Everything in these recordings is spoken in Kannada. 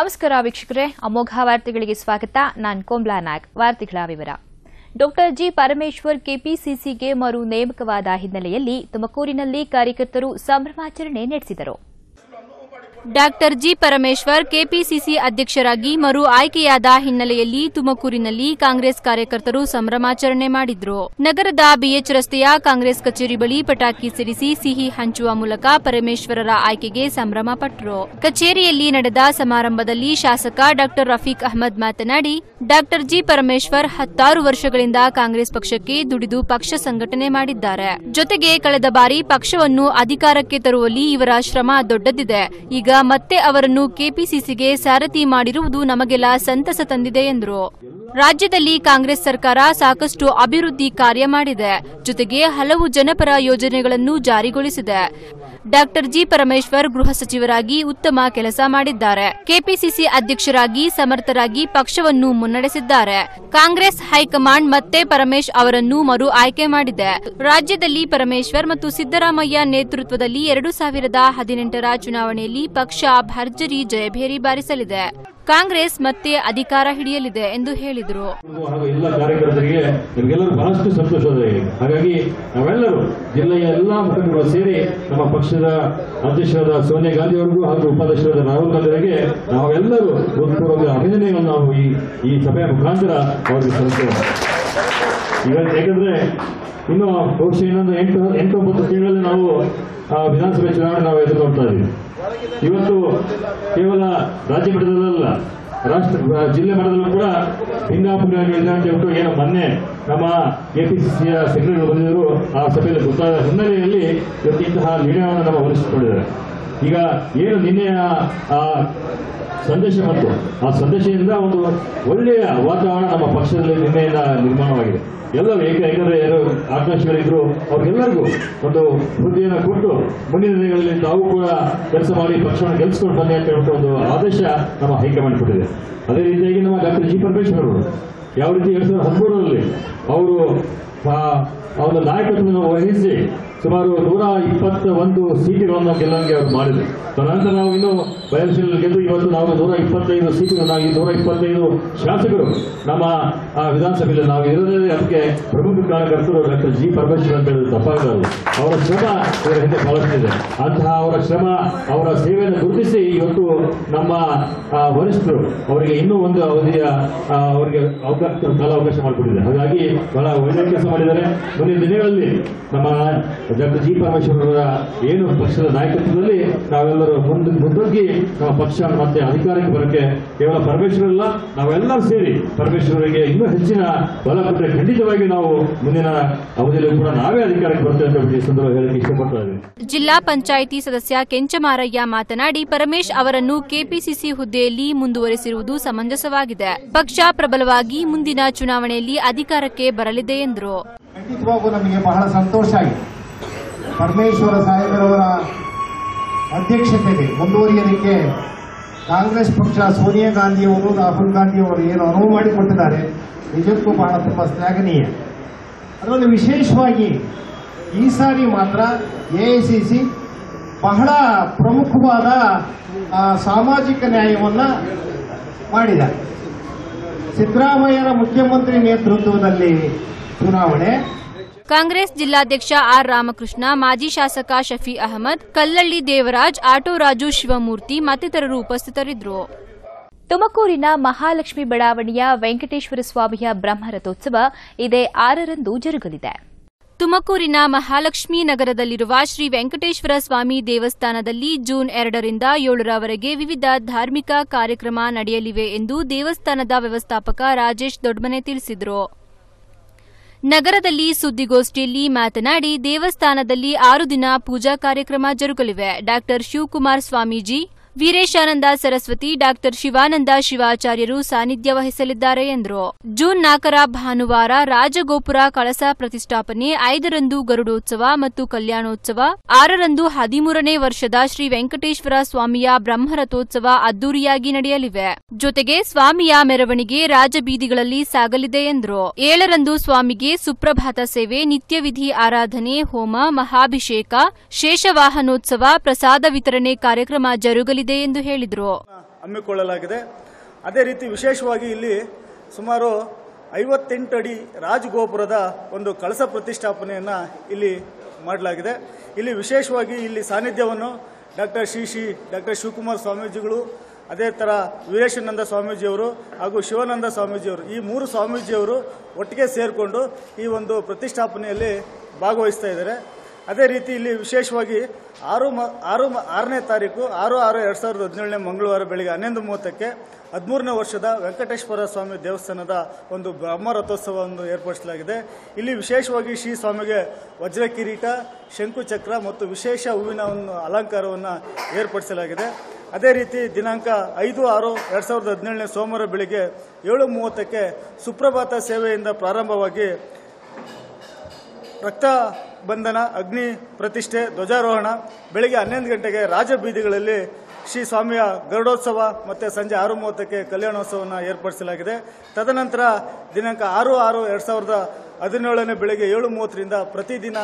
ನಮಸ್ಕಾರ ವೀಕ್ಷಕರೇ, ಅಮೋಘ ವಾರ್ತೆಗಳಿಗೆ ಸ್ವಾಗತ. ನಾನು ಕೋಮ್ಲಾ ನಾಗ್. ವಾರ್ತೆಗಳ ವಿವರ. Doctor G. ಪರಮೇಶ್ವರ್ ಕೆಪಿಸಿಸಿಗೆ ಮರು ನೇಮಕವಾದ ಹಿನ್ನೆಲೆಯಲ್ಲಿ ತುಮಕೂರಿನಲ್ಲಿ ಕಾರ್ಯಕರ್ತರು ಸಂಭ್ರಮಾಚರಣೆ ನಡೆಸಿದರು. ಡಾಕ್ಟರ್ ಜಿ ಪರಮೇಶ್ವರ್ ಕೆಪಿಸಿಸಿ ಅಧ್ಯಕ್ಷರಾಗಿ ಮರು ಆಯ್ಕೆಯಾದ ಹಿನ್ನೆಲೆಯಲ್ಲಿ ತುಮಕೂರಿನಲ್ಲಿ ಕಾಂಗ್ರೆಸ್ ಕಾರ್ಯಕರ್ತರು ಸಂಭ್ರಮಾಚರಣೆ ಮಾಡಿದ್ರು. ನಗರದ ಬಿಎಚ್ ರಸ್ತೆಯ ಕಾಂಗ್ರೆಸ್ ಕಚೇರಿ ಬಳಿ ಪಟಾಕಿ ಸಿಡಿಸಿ ಸಿಹಿ ಹಂಚುವ ಮೂಲಕ ಪರಮೇಶ್ವರರ ಆಯ್ಕೆಗೆ ಸಂಭ್ರಮ ಪಟ್ಟರು ಕಚೇರಿಯಲ್ಲಿ ನಡೆದ ಸಮಾರಂಭದಲ್ಲಿ ಶಾಸಕ ಡಾಕ್ಟರ್ ರಫೀಕ್ ಅಹಮದ್ ಮಾತನಾಡಿ, ಡಾಕ್ಟರ್ ಜಿ ಪರಮೇಶ್ವರ್ ಹತ್ತಾರು ವರ್ಷಗಳಿಂದ ಕಾಂಗ್ರೆಸ್ ಪಕ್ಷಕ್ಕೆ ದುಡಿದು ಪಕ್ಷ ಸಂಘಟನೆ ಮಾಡಿದ್ದಾರೆ. ಜೊತೆಗೆ ಕಳೆದ ಬಾರಿ ಪಕ್ಷವನ್ನು ಅಧಿಕಾರಕ್ಕೆ ತರುವಲ್ಲಿ ಇವರ ಶ್ರಮ ದೊಡ್ಡದಿದೆ. ಈಗ ಮತ್ತೆ ಅವರನ್ನು ಕೆಪಿಸಿಸಿಗೆ ಸಾರಥಿ ಮಾಡಿರುವುದು ನಮಗೆಲ್ಲ ಸಂತಸ ತಂದಿದೆ ಎಂದರು. ರಾಜ್ಯದಲ್ಲಿ ಕಾಂಗ್ರೆಸ್ ಸರ್ಕಾರ ಸಾಕಷ್ಟು ಅಭಿವೃದ್ಧಿ ಕಾರ್ಯ ಮಾಡಿದೆ. ಜೊತೆಗೆ ಹಲವು ಜನಪರ ಯೋಜನೆಗಳನ್ನು ಜಾರಿಗೊಳಿಸಿದೆ. ಡಾಕ್ಟರ್ ಜಿ ಪರಮೇಶ್ವರ್ ಗೃಹ ಸಚಿವರಾಗಿ ಉತ್ತಮ ಕೆಲಸ ಮಾಡಿದ್ದಾರೆ. ಕೆಪಿಸಿಸಿ ಅಧ್ಯಕ್ಷರಾಗಿ ಸಮರ್ಥರಾಗಿ ಪಕ್ಷವನ್ನು ಮುನ್ನಡೆಸಿದ್ದಾರೆ. ಕಾಂಗ್ರೆಸ್ ಹೈಕಮಾಂಡ್ ಮತ್ತೆ ಪರಮೇಶ್ ಅವರನ್ನು ಮರು ಆಯ್ಕೆ ಮಾಡಿದೆ. ರಾಜ್ಯದಲ್ಲಿ ಪರಮೇಶ್ವರ್ ಮತ್ತು ಸಿದ್ದರಾಮಯ್ಯ ನೇತೃತ್ವದಲ್ಲಿ ಎರಡು ಸಾವಿರದ ಹದಿನೆಂಟರ ಚುನಾವಣೆಯಲ್ಲಿ ಪಕ್ಷ ಭರ್ಜರಿ ಜಯಭೇರಿ ಬಾರಿಸಲಿದೆ. ಕಾಂಗ್ರೆಸ್ ಮತ್ತೆ ಅಧಿಕಾರ ಹಿಡಿಯಲಿದೆ ಎಂದು ಹೇಳಿದರು. ಎಲ್ಲ ಕಾರ್ಯಕರ್ತರಿಗೆ ನಿಮಗೆಲ್ಲರೂ ಬಹಳಷ್ಟು ಸಂತೋಷವಾಗಿದೆ ಹಾಗಾಗಿ ನಾವೆಲ್ಲರೂ ಜಿಲ್ಲೆಯ ಎಲ್ಲಾ ಮುಖಂಡರು ಸೇರಿ ನಮ್ಮ ಪಕ್ಷದ ಅಧ್ಯಕ್ಷರಾದ ಸೋನಿಯಾ ಗಾಂಧಿ ಅವರಿಗೂ ಹಾಗೂ ಉಪಾಧ್ಯಕ್ಷರಾದ ರಾಹುಲ್ ನಾವೆಲ್ಲರೂ ಹೃತ್ಪೂರ್ವಕ ಅಭಿನಂದನೆಗಳನ್ನು ನಾವು ಈ ಸಭೆಯ ಮುಖಾಂತರ ಅವರಿಗೆ ಸಲ್ಲಿಸೋಣ ಇವತ್ತು ಯಾಕಂದ್ರೆ ಇನ್ನು ಬಹುಶಃ ಇನ್ನೊಂದು ಎಂಟು ಎಂಟು, ಒಂಬತ್ತು ತಿಂಗಳಲ್ಲಿ ನಾವು ವಿಧಾನಸಭೆ ಚುನಾವಣೆ ನಾವು ನೋಡ್ತಾ ಇದ್ದೀವಿ. ಇವತ್ತು ಕೇವಲ ರಾಜ್ಯ ಮಟ್ಟದಲ್ಲ ರಾಷ್ಟ್ರ ಜಿಲ್ಲೆ ಮಟ್ಟದಲ್ಲೂ ಕೂಡ ಹಿಂಗಾಪುರ ಹೇಳ್ಬಿಟ್ಟು ಏನು ಮೊನ್ನೆ ನಮ್ಮ ಕೆಪಿಸಿಸಿಯ ಸೆಕ್ರೆಟರಿ ಬಂದಿದ್ದರು. ಆ ಸಭೆಯಲ್ಲಿ ಗೊತ್ತಾದ ಹಿನ್ನೆಲೆಯಲ್ಲಿ ಇವತ್ತು ಇಂತಹ ನಿರ್ಣಯವನ್ನು ನಮ್ಮ ಹೊರಿಸಿಕೊಂಡಿದ್ದಾರೆ ಈಗ ಏನು ನಿನ್ನೆಯ ಸಂದೇಶ ಮತ್ತು ಆ ಸಂದೇಶದಿಂದ ಒಂದು ಒಳ್ಳೆಯ ವಾತಾವರಣ ನಮ್ಮ ಪಕ್ಷದಲ್ಲಿ ನಿನ್ನೆಯಿಂದ ನಿರ್ಮಾಣವಾಗಿದೆ. ಎಲ್ಲರೂ ಏಕೆ ಯಾಕಂದ್ರೆ ಯಾರು ಆಕಾಂಕ್ಷಿಗಳಿದ್ರು, ಅವ್ರಿಗೆಲ್ಲರಿಗೂ ಒಂದು ಹುದ್ದೆಯನ್ನು ಕೊಟ್ಟು ಮುಂದಿನ ದಿನಗಳಲ್ಲಿ ತಾವು ಕೂಡ ಕೆಲಸ ಮಾಡಿ ಪಕ್ಷವನ್ನು ಗೆಲ್ಲಿಸ್ಕೊಂಡು ಬನ್ನಿ ಅಂತ ಹೇಳ್ಬಿಟ್ಟು ಒಂದು ಆದೇಶ ನಮ್ಮ ಹೈಕಮಾಂಡ್ ಕೊಟ್ಟಿದೆ. ಅದೇ ರೀತಿಯಾಗಿ ನಮ್ಮ ಡಾಕ್ಟರ್ ಜಿ ಪರಮೇಶ್ವರ್ ಅವರು ಯಾವ ರೀತಿ ಎರಡ್ ಸಾವಿರದ ಹದಿಮೂರರಲ್ಲಿ ಅವರು ಅವರ ನಾಯಕತ್ವವನ್ನು ವಹಿಸಿ ಸುಮಾರು ನೂರ ಇಪ್ಪತ್ತ ಒಂದು ಸೀಟುಗಳನ್ನು ಗೆಲ್ಲಂಗೆ ಅವರು ಮಾಡಿದ್ರು. ತದನಂತರ ನಾವು ಇನ್ನು ಬಯಲುಶೀಲ ಗೆದ್ದು ಇವತ್ತು ನಾವು ನೂರ ಇಪ್ಪತ್ತೈದು ಸೀಟುಗಳನ್ನಾಗಿ, ನೂರ ಇಪ್ಪತ್ತೈದು ಶಾಸಕರು ನಮ್ಮ ವಿಧಾನಸಭೆಯಲ್ಲಿ ನಾವು ಇರೋದೇ ಅದಕ್ಕೆ ಪ್ರಮುಖ ಕಾರ್ಯಕರ್ತರು ಡಾಕ್ಟರ್ ಜಿ ಪರಮೇಶ್ವರ್ ಅಂತ ಹೇಳಿದ್ರು ತಪ್ಪಾಗಲ್ಲ ಅವರ ಶ್ರಮ ಇವರ ಹಿಂದೆ ಬಹಳಷ್ಟಿದೆ ಅಂತಹ ಅವರ ಶ್ರಮ, ಅವರ ಸೇವೆಯನ್ನು ಗುರುತಿಸಿ ಇವತ್ತು ನಮ್ಮ ವರಿಷ್ಠರು ಅವರಿಗೆ ಇನ್ನೂ ಒಂದು ಅವಧಿಯ ಅವರಿಗೆ ಅವಕಾಶ, ಕಾಲಾವಕಾಶ ಮಾಡಿಕೊಟ್ಟಿದೆ ಹಾಗಾಗಿ ಬಹಳ ಒಳ್ಳೆಯ ಕೆಲಸ ಮಾಡಿದ್ದಾರೆ. ಮುಂದಿನ ದಿನಗಳಲ್ಲಿ ನಮ್ಮ ಡಾಕ್ಟರ್ ಜಿ ಪರಮೇಶ್ವರ್ ಅವರ ಏನು ಪಕ್ಷದ ನಾಯಕತ್ವದಲ್ಲಿ ನಾವೆಲ್ಲರೂ ಮುಂದೆ ಮುಂದೋಗಿ ನಮ್ಮ ಪಕ್ಷ ಮತ್ತೆ ಅಧಿಕಾರಕ್ಕೆ ಬರೋಕ್ಕೆ ಕೇವಲ ಪರಮೇಶ್ವರ್ ಅಲ್ಲ ನಾವೆಲ್ಲರೂ ಸೇರಿ ಪರಮೇಶ್ವರರಿಗೆ ಇನ್ನೂ ಹೆಚ್ಚಿನ ಬಲ ಕೊಟ್ಟರೆ ಖಂಡಿತವಾಗಿ ನಾವು ಮುಂದಿನ ಅವಧಿಯಲ್ಲಿ ಕೂಡ ನಾವೇ ಅಧಿಕಾರಕ್ಕೆ ಬರ್ತೇವೆ ಅಂತ ಈ ಸಂದರ್ಭ ಹೇಳಕ್ಕೆ ಇಷ್ಟಪಡ್ತಾ ಇದ್ದೀನಿ. ಜಿಲ್ಲಾ ಪಂಚಾಯಿತಿ ಸದಸ್ಯ ಕೆಂಚಮಾರಯ್ಯ ಮಾತನಾಡಿ ಪರಮೇಶ್ ಅವರನ್ನು ಕೆಪಿಸಿಸಿ ಹುದ್ದೆಯಲ್ಲಿ ಮುಂದುವರೆಸಿರುವುದು ಸಮಂಜಸವಾಗಿದೆ. ಪಕ್ಷ ಪ್ರಬಲವಾಗಿ ಮುಂದಿನ ಚುನಾವಣೆಯಲ್ಲಿ ಅಧಿಕಾರಕ್ಕೆ ಬರಲಿದೆ ಎಂದರು. ಖಂಡಿತವಾಗೂ ನಮಗೆ ಬಹಳ ಸಂತೋಷ ಆಗಿದೆ. ಪರಮೇಶ್ವರ ಸಾಹೇಬರವರ ಅಧ್ಯಕ್ಷತೆಗೆ ಮುಂದುವರಿಯೋದಕ್ಕೆ ಕಾಂಗ್ರೆಸ್ ಪಕ್ಷ ಸೋನಿಯಾ ಗಾಂಧಿಯವರು ರಾಹುಲ್ ಗಾಂಧಿಯವರು ಏನು ಅನುವು ಮಾಡಿಕೊಟ್ಟಿದ್ದಾರೆ, ನಿಜಕ್ಕೂ ಬಹಳ ತುಂಬ ಶ್ಲಾಘನೀಯ. ಅದರಲ್ಲಿ ವಿಶೇಷವಾಗಿ ಈ ಸಾರಿ ಮಾತ್ರ ಎಐಸಿಸಿ ಬಹಳ ಪ್ರಮುಖವಾದ ಸಾಮಾಜಿಕ ನ್ಯಾಯವನ್ನ ಮಾಡಿದ. ಸಿದ್ದರಾಮಯ್ಯರ ಮುಖ್ಯಮಂತ್ರಿ ನೇತೃತ್ವದಲ್ಲಿ ಚುನಾವಣೆ ಕಾಂಗ್ರೆಸ್ ಜಿಲ್ಲಾಧ್ಯಕ್ಷ ಆರ್ ರಾಮಕೃಷ್ಣ, ಮಾಜಿ ಶಾಸಕ ಶಫಿ ಅಹಮದ್, ಕಲ್ಲಳ್ಳಿ ದೇವರಾಜ್, ಆಟೋ ರಾಜು ಶಿವಮೂರ್ತಿ ಮತ್ತಿತರರು ಉಪಸ್ಥಿತರಿದ್ದರು. ತುಮಕೂರಿನ ಮಹಾಲಕ್ಷ್ಮಿ ಬಡಾವಣೆಯ ವೆಂಕಟೇಶ್ವರ ಸ್ವಾಮಿಯ ಬ್ರಹ್ಮರಥೋತ್ಸವ ಇದೇ ಆರರಂದು ಜರುಗಲಿದೆ. ತುಮಕೂರಿನ ಮಹಾಲಕ್ಷ್ಮಿ ನಗರದಲ್ಲಿರುವ ಶ್ರೀ ವೆಂಕಟೇಶ್ವರ ಸ್ವಾಮಿ ದೇವಸ್ಥಾನದಲ್ಲಿ ಜೂನ್ ಎರಡರಿಂದ ಏಳರವರೆಗೆ ವಿವಿಧ ಧಾರ್ಮಿಕ ಕಾರ್ಯಕ್ರಮ ನಡೆಯಲಿವೆ ಎಂದು ದೇವಸ್ಥಾನದ ವ್ಯವಸ್ಥಾಪಕ ರಾಜೇಶ್ ದೊಡ್ಮನೆ ತಿಳಿಸಿದರು. ನಗರದಲ್ಲಿ ಸುದ್ದಿಗೋಷ್ಠಿಯಲ್ಲಿ ಮಾತನಾಡಿ ದೇವಸ್ಥಾನದಲ್ಲಿ ಆರು ದಿನ ಪೂಜಾ ಕಾರ್ಯಕ್ರಮ ಜರುಗಲಿವೆ. ಡಾಕ್ಟರ್ ಶಿವಕುಮಾರ್ ಸ್ವಾಮೀಜಿ ವೀರೇಶಾನಂದ ಸರಸ್ವತಿ, ಡಾಕ್ಟರ್ ಶಿವಾನಂದ ಶಿವಾಚಾರ್ಯರು ಸಾನ್ನಿಧ್ಯ ವಹಿಸಲಿದ್ದಾರೆ ಎಂದರು. ಜೂನ್ ನಾಲ್ಕರ ಭಾನುವಾರ ರಾಜಗೋಪುರ ಕಳಸ ಪ್ರತಿಷ್ಠಾಪನೆ, ಐದರಂದು ಗರುಡೋತ್ಸವ ಮತ್ತು ಕಲ್ಯಾಣೋತ್ಸವ, ಆರರಂದು ಹದಿಮೂರನೇ ವರ್ಷದ ಶ್ರೀ ವೆಂಕಟೇಶ್ವರ ಸ್ವಾಮಿಯ ಬ್ರಹ್ಮರಥೋತ್ಸವ ಅದ್ದೂರಿಯಾಗಿ ನಡೆಯಲಿವೆ. ಜೊತೆಗೆ ಸ್ವಾಮಿಯ ಮೆರವಣಿಗೆ ರಾಜಬೀದಿಗಳಲ್ಲಿ ಸಾಗಲಿದೆ ಎಂದರು. ಏಳರಂದು ಸ್ವಾಮಿಗೆ ಸುಪ್ರಭಾತ ಸೇವೆ, ನಿತ್ಯವಿಧಿ ಆರಾಧನೆ, ಹೋಮ, ಮಹಾಭಿಷೇಕ, ಶೇಷವಾಹನೋತ್ಸವ, ಪ್ರಸಾದ ವಿತರಣೆ ಕಾರ್ಯಕ್ರಮ ಜರುಗಲಿದೆ. ಎಂದು ಹೇಳಿದರು. ಹಮ್ಮಿಕೊಳ್ಳಲಾಗಿದೆ. ಅದೇ ರೀತಿ ವಿಶೇಷವಾಗಿ ಇಲ್ಲಿ ಸುಮಾರು ಐವತ್ತೆಂಟು ಅಡಿ ರಾಜಗೋಪುರದ ಒಂದು ಕಳಸ ಪ್ರತಿಷ್ಠಾಪನೆಯನ್ನು ಇಲ್ಲಿ ಮಾಡಲಾಗಿದೆ. ಇಲ್ಲಿ ವಿಶೇಷವಾಗಿ ಇಲ್ಲಿ ಸಾನ್ನಿಧ್ಯವನ್ನು ಡಾಕ್ಟರ್ ಶ್ರೀ ಶ್ರೀ ಡಾಕ್ಟರ್ ಶಿವಕುಮಾರ್ ಸ್ವಾಮೀಜಿಗಳು, ಅದೇ ಥರ ವೀರೇಶಾನಂದ ಸ್ವಾಮೀಜಿಯವರು ಹಾಗೂ ಶಿವಾನಂದ ಸ್ವಾಮೀಜಿಯವರು, ಈ ಮೂರು ಸ್ವಾಮೀಜಿಯವರು ಒಟ್ಟಿಗೆ ಸೇರಿಕೊಂಡು ಈ ಒಂದು ಪ್ರತಿಷ್ಠಾಪನೆಯಲ್ಲಿ ಭಾಗವಹಿಸ್ತಾ ಇದ್ದಾರೆ. ಅದೇ ರೀತಿ ಇಲ್ಲಿ ವಿಶೇಷವಾಗಿ ಆರು ಮ, ಆರು ಆರನೇ ತಾರೀಕು, ಆರು ಆರು ಎರಡು ಸಾವಿರದ ಹದಿನೇಳನೇ ಮಂಗಳವಾರ ಬೆಳಿಗ್ಗೆ ಹನ್ನೊಂದು ಮೂವತ್ತಕ್ಕೆ ಹದಿಮೂರನೇ ವರ್ಷದ ವೆಂಕಟೇಶ್ವರ ಸ್ವಾಮಿ ದೇವಸ್ಥಾನದ ಒಂದು ಬ್ರಹ್ಮ ರಥೋತ್ಸವವನ್ನು ಏರ್ಪಡಿಸಲಾಗಿದೆ. ಇಲ್ಲಿ ವಿಶೇಷವಾಗಿ ಶ್ರೀ ಸ್ವಾಮಿಗೆ ವಜ್ರ ಕಿರೀಟ ಶಂಕುಚಕ್ರ ಮತ್ತು ವಿಶೇಷ ಹೂವಿನ ಒಂದು ಅಲಂಕಾರವನ್ನು ಏರ್ಪಡಿಸಲಾಗಿದೆ. ಅದೇ ರೀತಿ ದಿನಾಂಕ ಐದು ಆರು ಎರಡು ಸಾವಿರದ ಹದಿನೇಳನೇ ಸೋಮವಾರ ಬೆಳಿಗ್ಗೆ ಏಳು ಮೂವತ್ತಕ್ಕೆ ಸುಪ್ರಭಾತ ಸೇವೆಯಿಂದ ಪ್ರಾರಂಭವಾಗಿ ರಕ್ತ ಬಂಧನ ಅಗ್ನಿ ಪ್ರತಿಷ್ಠೆ, ಧ್ವಜಾರೋಹಣ, ಬೆಳಗ್ಗೆ ಹನ್ನೊಂದು ಗಂಟೆಗೆ ರಾಜಬೀದಿಗಳಲ್ಲಿ ಶ್ರೀ ಸ್ವಾಮಿಯ ಗರುಡೋತ್ಸವ ಮತ್ತು ಸಂಜೆ ಆರು ಮೂವತ್ತಕ್ಕೆ ಕಲ್ಯಾಣೋತ್ಸವವನ್ನು ಏರ್ಪಡಿಸಲಾಗಿದೆ. ತದನಂತರ ದಿನಾಂಕ ಆರು ಆರು ಎರಡು ಸಾವಿರದ ಹದಿನೇಳನೇ ಬೆಳಗ್ಗೆ ಏಳು ಮೂವತ್ತರಿಂದ ಪ್ರತಿದಿನ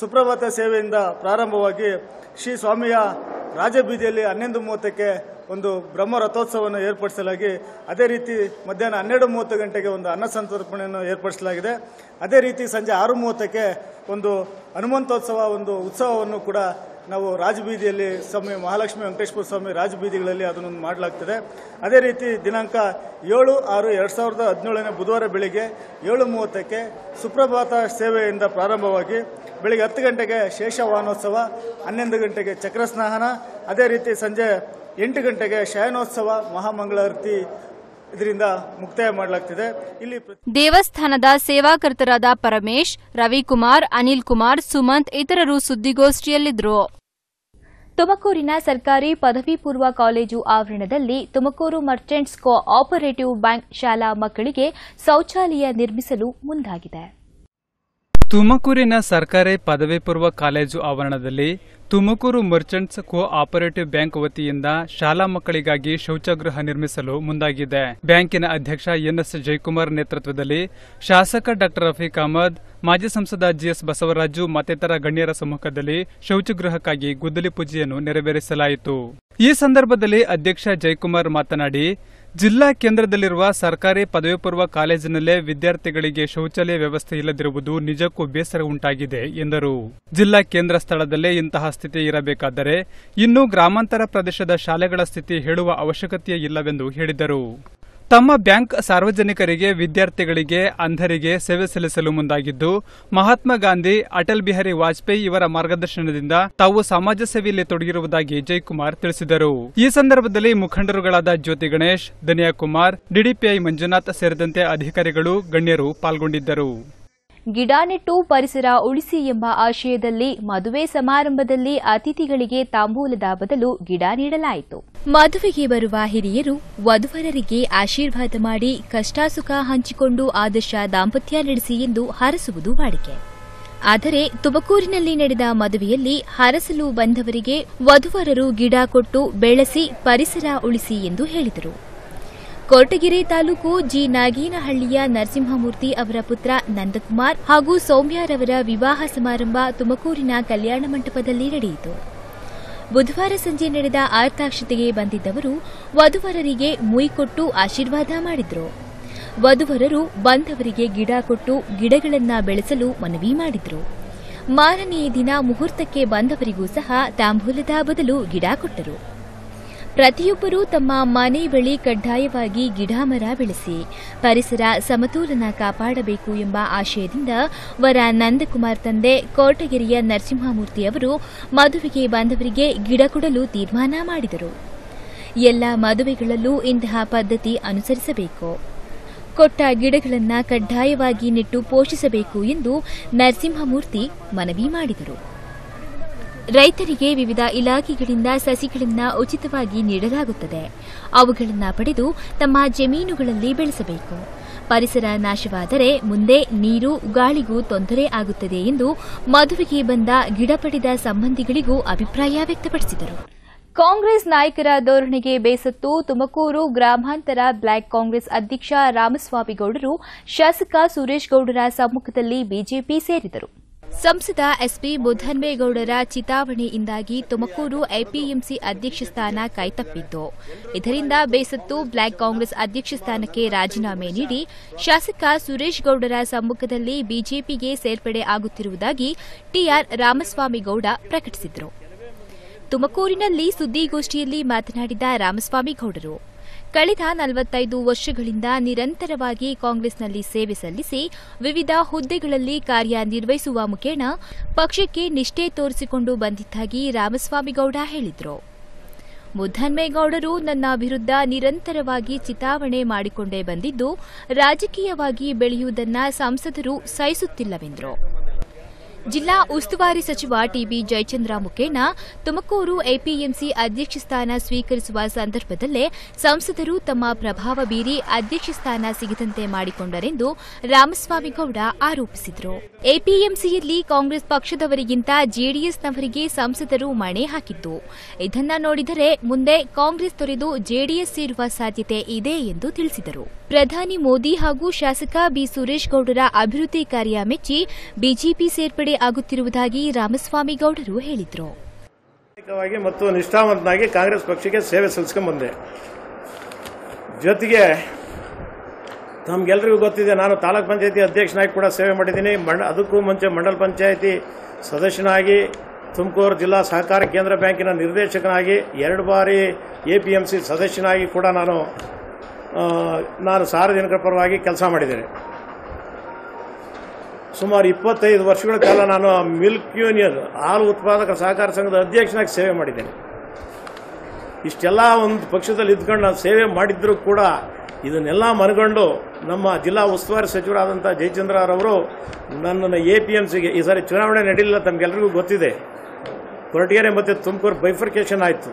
ಸುಪ್ರಭಾತ ಸೇವೆಯಿಂದ ಪ್ರಾರಂಭವಾಗಿ ಶ್ರೀ ಸ್ವಾಮಿಯ ರಾಜಬೀದಿಯಲ್ಲಿ ಹನ್ನೊಂದು ಮೂವತ್ತಕ್ಕೆ ಒಂದು ಬ್ರಹ್ಮ ರಥೋತ್ಸವವನ್ನು ಏರ್ಪಡಿಸಲಾಗಿ ಅದೇ ರೀತಿ ಮಧ್ಯಾಹ್ನ ಹನ್ನೆರಡು ಮೂವತ್ತು ಗಂಟೆಗೆ ಒಂದು ಅನ್ನ ಸಂತರ್ಪಣೆಯನ್ನು ಏರ್ಪಡಿಸಲಾಗಿದೆ. ಅದೇ ರೀತಿ ಸಂಜೆ ಆರು ಮೂವತ್ತಕ್ಕೆ ಒಂದು ಹನುಮಂತೋತ್ಸವ, ಒಂದು ಉತ್ಸವವನ್ನು ಕೂಡ ನಾವು ರಾಜಬೀದಿಯಲ್ಲಿ ಸ್ವಾಮಿ ಮಹಾಲಕ್ಷ್ಮಿ ವೆಂಕಟೇಶ್ವರ ಸ್ವಾಮಿ ರಾಜಬೀದಿಗಳಲ್ಲಿ ಅದನ್ನು ಮಾಡಲಾಗ್ತದೆ. ಅದೇ ರೀತಿ ದಿನಾಂಕ ಏಳು ಆರು ಎರಡು ಸಾವಿರದ ಹದಿನೇಳನೇ ಬುಧವಾರ ಬೆಳಿಗ್ಗೆ ಏಳು ಮೂವತ್ತಕ್ಕೆ ಸುಪ್ರಭಾತ ಸೇವೆಯಿಂದ ಪ್ರಾರಂಭವಾಗಿ ಬೆಳಿಗ್ಗೆ ಹತ್ತು ಗಂಟೆಗೆ ಶೇಷ ವಾಹನೋತ್ಸವ ಹನ್ನೊಂದು ಗಂಟೆಗೆ ಚಕ್ರಸ್ನಾನ, ಅದೇ ರೀತಿ ಸಂಜೆ ಎಂಟು ಗಂಟೆಗೆ ಶಯನೋತ್ಸವ ಮಹಾಮಂಗಳಾರತಿ ಇದರಿಂದ ಮುಕ್ತಾಯ ಮಾಡಲಾಗ್ತಿದೆ. ಇಲ್ಲಿ ದೇವಸ್ಥಾನದ ಸೇವಾಕರ್ತರಾದ ಪರಮೇಶ್, ರವಿಕುಮಾರ್, ಅನಿಲ್ ಕುಮಾರ್, ಸುಮಂತ್ ಇತರರು ಸುದ್ದಿಗೋಷ್ಠಿಯಲ್ಲಿದ್ದರು ತುಮಕೂರಿನ ಸರ್ಕಾರಿ ಪದವಿ ಪೂರ್ವ ಕಾಲೇಜು ಆವರಣದಲ್ಲಿ Tumakuru merchants co operative bank ಶಾಲಾ ಮಕ್ಕಳಿಗೆ ಶೌಚಾಲಯ ನಿರ್ಮಿಸಲು ಮುಂದಾಗಿದೆ. ತುಮಕೂರಿನ ಸರ್ಕಾರಿ ಪದವಿ ಪೂರ್ವ ಕಾಲೇಜು ಆವರಣದಲ್ಲಿ Tumakuru merchants co operative bank ವತಿಯಿಂದ ಶಾಲಾ ಮಕ್ಕಳಿಗಾಗಿ ಶೌಚಗೃಹ ನಿರ್ಮಿಸಲು ಮುಂದಾಗಿದೆ. ಬ್ಯಾಂಕಿನ ಅಧ್ಯಕ್ಷ ಎನ್ಎಸ್ ಜಯಕುಮಾರ್ ನೇತೃತ್ವದಲ್ಲಿ ಶಾಸಕ ಡಾಕ್ಟರ್ ರಫೀಕ್ ಅಹಮದ್, ಮಾಜಿ ಸಂಸದ ಜಿಎಸ್ ಬಸವರಾಜು ಮತ್ತಿತರ ಗಣ್ಯರ ಸಮ್ಮುಖದಲ್ಲಿ ಶೌಚಗೃಹಕ್ಕಾಗಿ ಗುದ್ದಲಿ ಪೂಜೆಯನ್ನು ನೆರವೇರಿಸಲಾಯಿತು. ಈ ಸಂದರ್ಭದಲ್ಲಿ ಅಧ್ಯಕ್ಷ ಜಯಕುಮಾರ್ ಮಾತನಾಡಿ ಜಿಲ್ಲಾ ಕೇಂದ್ರದಲ್ಲಿರುವ ಸರ್ಕಾರಿ ಪದವಿ ಪೂರ್ವ ಕಾಲೇಜಿನಲ್ಲೇ ವಿದ್ಯಾರ್ಥಿಗಳಿಗೆ ಶೌಚಾಲಯ ವ್ಯವಸ್ಥೆ ಇಲ್ಲದಿರುವುದು ನಿಜಕ್ಕೂ ಬೇಸರ ಉಂಟಾಗಿದೆ, ಎಂದರು. ಜಿಲ್ಲಾ ಕೇಂದ್ರ ಸ್ಥಳದಲ್ಲೇ ಇಂತಹ ಸ್ಥಿತಿ ಇರಬೇಕಾದರೆ ಇನ್ನು ಗ್ರಾಮಾಂತರ ಪ್ರದೇಶದ ಶಾಲೆಗಳ ಸ್ಥಿತಿ ಹೇಳುವ ಅವಶ್ಯಕತೆಯೇ ಇಲ್ಲವೆಂದು ಹೇಳಿದರು. ತಮ್ಮ ಬ್ಯಾಂಕ್ ಸಾರ್ವಜನಿಕರಿಗೆ, ವಿದ್ಯಾರ್ಥಿಗಳಿಗೆ, ಅಂಧರಿಗೆ ಸೇವೆ ಸಲ್ಲಿಸಲು ಮುಂದಾಗಿದ್ದು, ಮಹಾತ್ಮ ಗಾಂಧಿ, ಅಟಲ್ ಬಿಹಾರಿ ವಾಜಪೇಯಿ ಇವರ ಮಾರ್ಗದರ್ಶನದಿಂದ ತಾವು ಸಮಾಜ ಸೇವೆಯಲ್ಲಿ ತೊಡಗಿರುವುದಾಗಿ ಜಯಕುಮಾರ್ ತಿಳಿಸಿದರು. ಈ ಸಂದರ್ಭದಲ್ಲಿ ಮುಖಂಡರುಗಳಾದ ಜ್ಯೋತಿ ಗಣೇಶ್ ಧನಿಯಾ ಕುಮಾರ್ ಡಿಡಿಪಿಐ ಮಂಜುನಾಥ್ ಸೇರಿದಂತೆ ಅಧಿಕಾರಿಗಳು ಗಣ್ಯರು ಪಾಲ್ಗೊಂಡಿದ್ದರು. ಗಿಡ ನೆಟ್ಟು ಪರಿಸರ ಉಳಿಸಿ ಎಂಬ ಆಶಯದಲ್ಲಿ ಮದುವೆ ಸಮಾರಂಭದಲ್ಲಿ ಅತಿಥಿಗಳಿಗೆ ತಾಂಬೂಲದ ಬದಲು ಗಿಡ ನೀಡಲಾಯಿತು. ಮದುವೆಗೆ ಬರುವ ಹಿರಿಯರು ವಧುವರರಿಗೆ ಆಶೀರ್ವಾದ ಮಾಡಿ ಕಷ್ಟಾಸುಖ ಹಂಚಿಕೊಂಡು ಆದರ್ಶ ದಾಂಪತ್ಯ ನಡೆಸಿ ಎಂದು ಹರಸುವುದು ವಾಡಿಕೆ. ಆದರೆ ತುಮಕೂರಿನಲ್ಲಿ ನಡೆದ ಮದುವೆಯಲ್ಲಿ ಹರಸಲು ಬಂದವರಿಗೆ ವಧುವರರು ಗಿಡ ಕೊಟ್ಟು ಬೆಳೆಸಿ ಪರಿಸರ ಉಳಿಸಿ ಎಂದು ಹೇಳಿದರು. ಕೊರಟಗೆರೆ ತಾಲೂಕು ಜಿ ನಾಗೇನಹಳ್ಳಿಯ ನರಸಿಂಹಮೂರ್ತಿ ಅವರ ಪುತ್ರ ನಂದಕುಮಾರ್ ಹಾಗೂ ಸೌಮ್ಯಾರವರ ವಿವಾಹ ಸಮಾರಂಭ ತುಮಕೂರಿನ ಕಲ್ಯಾಣ ಮಂಟಪದಲ್ಲಿ ನಡೆಯಿತು. ಬುಧವಾರ ಸಂಜೆ ನಡೆದ ಆರ್ತಾಕ್ಷತೆಗೆ ಬಂದಿದ್ದವರು ವಧುವರರಿಗೆ ಮುಯ್ಕೊಟ್ಟು ಆಶೀರ್ವಾದ ಮಾಡಿದರು. ವಧುವರರು ಬಂದವರಿಗೆ ಗಿಡ ಕೊಟ್ಟು ಗಿಡಗಳನ್ನು ಬೆಳೆಸಲು ಮನವಿ ಮಾಡಿದರು. ಮಾರನೆಯ ದಿನ ಮುಹೂರ್ತಕ್ಕೆ ಬಂದವರಿಗೂ ಸಹ ತಾಂಬೂಲದ ಬದಲು ಗಿಡ ಕೊಟ್ಟರು. ಪ್ರತಿಯೊಬ್ಬರೂ ತಮ್ಮ ಮನೆ ಬಳಿ ಕಡ್ಡಾಯವಾಗಿ ಗಿಡ ಮರ ಬೆಳೆಸಿ ಪರಿಸರ ಸಮತೋಲನ ಕಾಪಾಡಬೇಕು ಎಂಬ ಆಶಯದಿಂದ ವರ ನಂದಕುಮಾರ್ ತಂದೆ ಕೋಟಗಿರಿಯ ನರಸಿಂಹಮೂರ್ತಿ ಅವರು ಮದುವೆಗೆ ಬಂದವರಿಗೆ ಗಿಡ ಕೊಡಲು ತೀರ್ಮಾನ ಮಾಡಿದರು. ಎಲ್ಲ ಮದುವೆಗಳಲ್ಲೂ ಇಂತಹ ಪದ್ಧತಿ ಅನುಸರಿಸಬೇಕು. ಕೊಟ್ಟ ಗಿಡಗಳನ್ನು ಕಡ್ಡಾಯವಾಗಿ ನೆಟ್ಟು ಪೋಷಿಸಬೇಕು ಎಂದು ನರಸಿಂಹಮೂರ್ತಿ ಮನವಿ ಮಾಡಿದರು. ರೈತರಿಗೆ ವಿವಿಧ ಇಲಾಖೆಗಳಿಂದ ಸಸಿಗಳನ್ನು ಉಚಿತವಾಗಿ ನೀಡಲಾಗುತ್ತದೆ. ಅವುಗಳನ್ನು ಪಡೆದು ತಮ್ಮ ಜಮೀನುಗಳಲ್ಲಿ ಬೆಳೆಸಬೇಕು. ಪರಿಸರ ನಾಶವಾದರೆ ಮುಂದೆ ನೀರು, ಗಾಳಿಗೂ ತೊಂದರೆ ಆಗುತ್ತದೆ ಎಂದು ಮದುವೆಗೆ ಬಂದ ಗಿಡಪಡಿದ ಸಂಬಂಧಿಗಳಿಗೂ ಅಭಿಪ್ರಾಯ ವ್ಯಕ್ತಪಡಿಸಿದರು. ಕಾಂಗ್ರೆಸ್ ನಾಯಕರ ಧೋರಣೆಗೆ ಬೇಸತ್ತು ತುಮಕೂರು ಗ್ರಾಮಾಂತರ ಬ್ಲಾಕ್ ಕಾಂಗ್ರೆಸ್ ಅಧ್ಯಕ್ಷ ರಾಮಸ್ವಾಮಿ ಗೌಡರು ಶಾಸಕ ಸುರೇಶ್ ಗೌಡರ ಸಮ್ಮುಖದಲ್ಲಿ ಬಿಜೆಪಿ ಸೇರಿದರು. ಸಂಸದ ಎಸ್ಪಿ ಬುಧನ್ಮೇಗೌಡರ ಚಿತಾವಣೆಯಿಂದಾಗಿ ತುಮಕೂರು ಎಪಿಎಂಸಿ ಅಧ್ಯಕ್ಷ ಸ್ಥಾನ ಕೈತಪ್ಪಿತ್ತು. ಇದರಿಂದ ಬೇಸತ್ತು ಬ್ಲಾಕ್ ಕಾಂಗ್ರೆಸ್ ಅಧ್ಯಕ್ಷ ಸ್ಥಾನಕ್ಕೆ ರಾಜೀನಾಮೆ ನೀಡಿ ಶಾಸಕ ಸುರೇಶ್ ಗೌಡರ ಸಮ್ಮುಖದಲ್ಲಿ ಬಿಜೆಪಿಗೆ ಸೇರ್ಪಡೆ ಆಗುತ್ತಿರುವುದಾಗಿ ಟಿಆರ್ ರಾಮಸ್ವಾಮಿಗೌಡ ಪ್ರಕಟಿಸಿದರು. ತುಮಕೂರಿನಲ್ಲಿ ಸುದ್ದಿಗೋಷ್ಠಿಯಲ್ಲಿ ಮಾತನಾಡಿದ ರಾಮಸ್ವಾಮಿಗೌಡರು ಕಳೆದ ನಲವತ್ತೈದು ವರ್ಷಗಳಿಂದ ನಿರಂತರವಾಗಿ ಕಾಂಗ್ರೆಸ್ನಲ್ಲಿ ಸೇವೆ ಸಲ್ಲಿಸಿ ವಿವಿಧ ಹುದ್ದೆಗಳಲ್ಲಿ ಕಾರ್ಯನಿರ್ವಹಿಸುವ ಮುಖೇಣ ಪಕ್ಷಕ್ಕೆ ನಿಷ್ಠೆ ತೋರಿಸಿಕೊಂಡು ಬಂದಿದ್ದಾಗಿ ರಾಮಸ್ವಾಮಿಗೌಡ ಹೇಳಿದರು. ಮುದ್ದನ್ಮೇಗೌಡರು ನನ್ನ ವಿರುದ್ಧ ನಿರಂತರವಾಗಿ ಚಿತಾವಣೆ ಮಾಡಿಕೊಂಡೇ ಬಂದಿದ್ದು ರಾಜಕೀಯವಾಗಿ ಬೆಳೆಯುವುದನ್ನ ಸಂಸದರು ಸಹಿಸುತ್ತಿಲ್ಲವೆಂದರು. ಜಿಲ್ಲಾ ಉಸ್ತುವಾರಿ ಸಚಿವ ಟಿಬಿ ಜಯಚಂದ್ರ ಮುಖೇನ ತುಮಕೂರು ಎಪಿಎಂಸಿ ಅಧ್ಯಕ್ಷ ಸ್ಥಾನ ಸ್ವೀಕರಿಸುವ ಸಂದರ್ಭದಲ್ಲೇ ಸಂಸದರು ತಮ್ಮ ಪ್ರಭಾವ ಬೀರಿ ಅಧ್ಯಕ್ಷ ಸ್ಥಾನ ಸಿಗದಂತೆ ಮಾಡಿಕೊಂಡರೆಂದು ರಾಮಸ್ವಾಮಿಗೌಡ ಆರೋಪಿಸಿದರು. ಎಪಿಎಂಸಿಯಲ್ಲಿ ಕಾಂಗ್ರೆಸ್ ಪಕ್ಷದವರಿಗಿಂತ ಜೆಡಿಎಸ್ನವರಿಗೆ ಸಂಸದರು ಮಣೆ ಹಾಕಿದ್ದು. ಇದನ್ನ ನೋಡಿದರೆ ಮುಂದೆ ಕಾಂಗ್ರೆಸ್ ತೊರೆದು ಜೆಡಿಎಸ್ ಸೇರುವ ಸಾಧ್ಯತೆ ಇದೆ ಎಂದು ತಿಳಿಸಿದರು. ಪ್ರಧಾನಿ ಮೋದಿ ಹಾಗೂ ಶಾಸಕ ಬಿ. ಸುರೇಶ್ ಗೌಡರ ಅಭಿವೃದ್ಧಿ ಕಾರ್ಯ ಮೆಚ್ಚಿ ಬಿಜೆಪಿ ಸೇರ್ಪಡೆ ಆಗುತ್ತಿರುವುದಾಗಿ ರಾಮಸ್ವಾಮಿಗೌಡರು ಹೇಳಿದರು. ಪ್ರಾಮಾಣಿಕವಾಗಿ ಮತ್ತು ನಿಷ್ಠಾವಂತನಾಗಿ ಕಾಂಗ್ರೆಸ್ ಪಕ್ಷಕ್ಕೆ ಸೇವೆ ಸಲ್ಲಿಸ್ಕೊಂಡ್ಬಂದೆ. ಜೊತೆಗೆ ತಮ್ಗೆಲ್ರಿಗೂ ಗೊತ್ತಿದೆ, ನಾನು ತಾಲೂಕ್ ಪಂಚಾಯತಿ ಅಧ್ಯಕ್ಷನಾಗಿ ಕೂಡ ಸೇವೆ ಮಾಡಿದ್ದೀನಿ. ಮಂಡ ಅದಕ್ಕೂ ಮುಂಚೆ ಮಂಡಲ ಪಂಚಾಯತಿ ಸದಸ್ಯನಾಗಿ, ತುಮಕೂರು ಜಿಲ್ಲಾ ಸಹಕಾರ ಕೇಂದ್ರ ಬ್ಯಾಂಕಿನ ನಿರ್ದೇಶಕನಾಗಿ, ಎರಡು ಬಾರಿ ಎ ಸದಸ್ಯನಾಗಿ ಕೂಡ ನಾನು ನಾನು ಸಾರ್ವಜನಿಕರ ಪರವಾಗಿ ಕೆಲಸ ಮಾಡಿದ್ದೇನೆ. ಸುಮಾರು ಇಪ್ಪತ್ತೈದು ವರ್ಷಗಳ ಕಾಲ ನಾನು ಮಿಲ್ಕ್ ಯೂನಿಯನ್ ಹಾಲು ಉತ್ಪಾದಕ ಸಹಕಾರ ಸಂಘದ ಅಧ್ಯಕ್ಷನಾಗಿ ಸೇವೆ ಮಾಡಿದ್ದೇನೆ. ಇಷ್ಟೆಲ್ಲ ಒಂದು ಪಕ್ಷದಲ್ಲಿ ಇದ್ಕೊಂಡು ನಾನು ಸೇವೆ ಮಾಡಿದ್ರೂ ಕೂಡ ಇದನ್ನೆಲ್ಲ ಮನಗಂಡು ನಮ್ಮ ಜಿಲ್ಲಾ ಉಸ್ತುವಾರಿ ಸಚಿವರಾದಂಥ ಜಯಚಂದ್ರರವರು ನನ್ನನ್ನು ಎ ಪಿ ಎಂ ಸಿಗೆ ಈ ಸಾರಿ ಚುನಾವಣೆ ನಡೆಯಲಿಲ್ಲ ತಮಗೆಲ್ರಿಗೂ ಗೊತ್ತಿದೆ. ಕೊರಟಗೆರೆ ಮತ್ತು ತುಮಕೂರು ಬೈಫರ್ಕೇಷನ್ ಆಯಿತು.